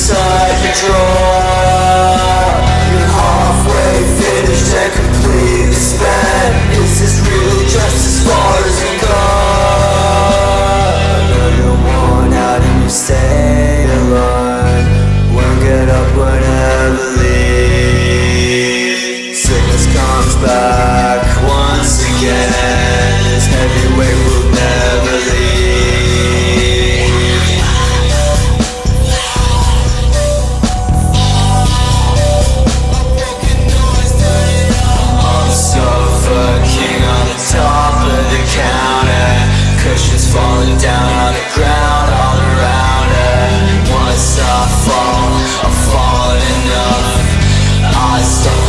inside your drawer. You're halfway finished and Is this really just as far as you're you stay We'll get up whenever Sickness comes back. Rolling down on the ground all around her Once I fall, I'm falling enough. I stop.